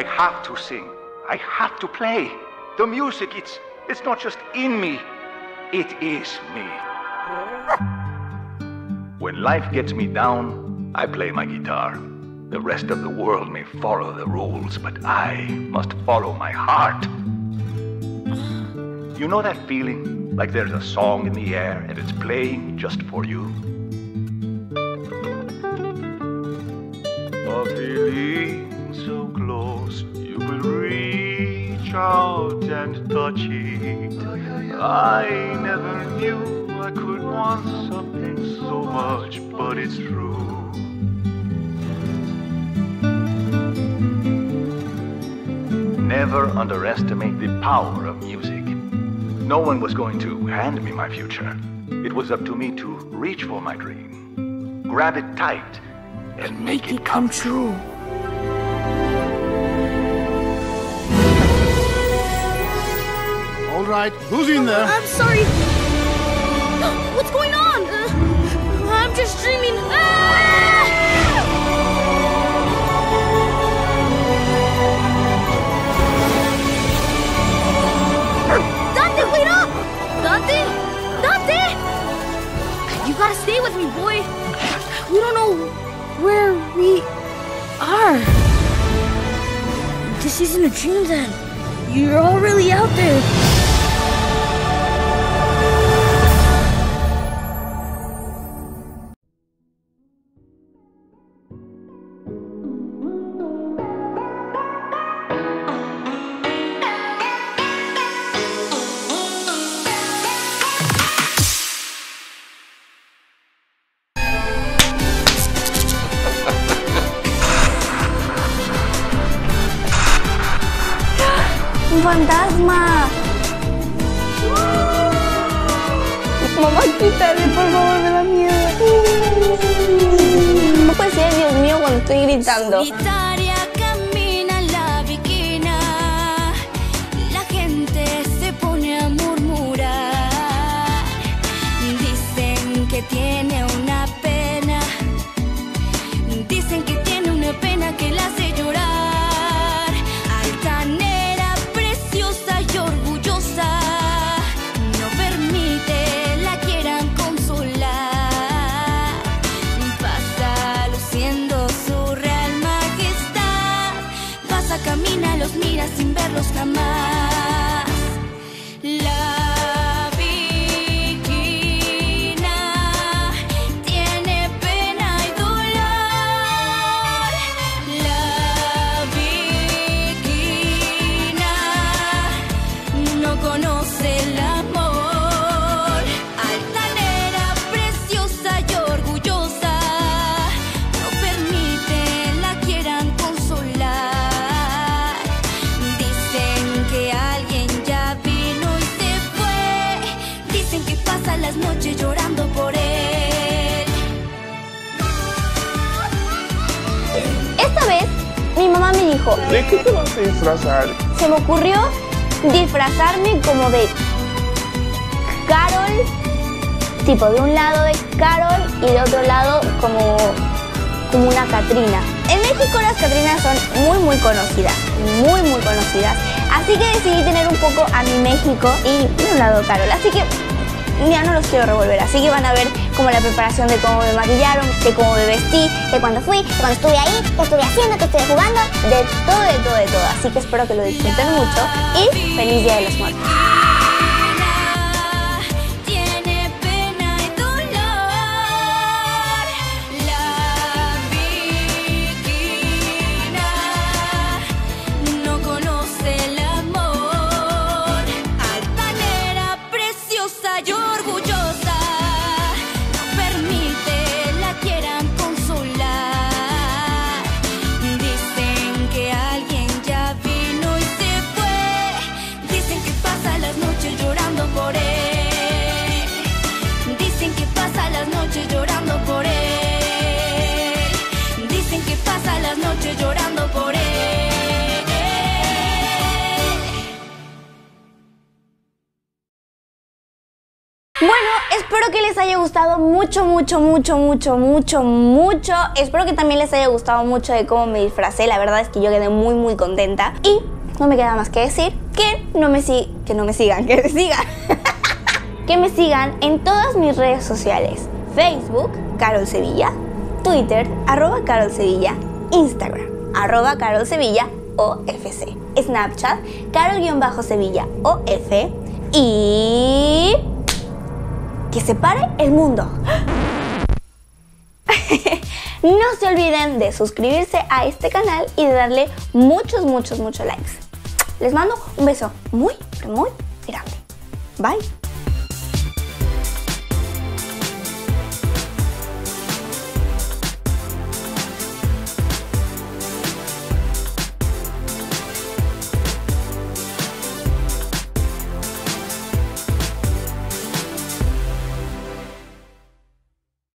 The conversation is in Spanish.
I have to sing. I have to play. The music, it's, it's not just in me, it is me. When life gets me down, I play my guitar. The rest of the world may follow the rules, but I must follow my heart. You know that feeling? Like there's a song in the air and it's playing just for you? A feeling out and touch it. I never knew I could want something so much, but it's true. Never underestimate the power of music. No one was going to hand me my future. It was up to me to reach for my dream, grab it tight, and make, it come true. All right, who's in there? I'm sorry. What's going on? I'm just dreaming. Ah! Dante, wait up! Dante! Dante! You gotta stay with me, boy. We don't know where we are. This isn't a dream then. You're all really out there. ¡Un fantasma! Mamá, quítale, por favor, me da miedo. No puede ser, Dios mío, cuando estoy gritando. Noches llorando por él. Esta vez, mi mamá me dijo, ¿De qué te vas a disfrazar? se me ocurrió disfrazarme como de Carol, tipo de un lado de Carol y de otro lado como, como una Catrina. En México las Catrinas son muy muy conocidas, muy muy conocidas. Así que decidí tener un poco a mi México y de un lado Carol. Así que ya no los quiero revolver, así que van a ver como la preparación de cómo me maquillaron, de cómo me vestí, de cuando fui, de cuando estuve ahí, qué estuve haciendo, qué estuve jugando, de todo, de todo, de todo. Así que espero que lo disfruten mucho y feliz Día de los Muertos. mayor orgullo. Gustado mucho, mucho, mucho, mucho, mucho, mucho. Espero que también les haya gustado mucho de cómo me disfracé. La verdad es que yo quedé muy, muy contenta. Y no me queda más que decir que no me, si que no me sigan, que me sigan. que me sigan en todas mis redes sociales. Facebook, Carol Sevilla. Twitter, arroba Carol Sevilla. Instagram, arroba Carol Sevilla OFC. Snapchat, Carol-Sevilla OF. Y que se pare el mundo. no se olviden de suscribirse a este canal y de darle muchos, muchos, muchos likes. Les mando un beso muy, muy grande. Bye.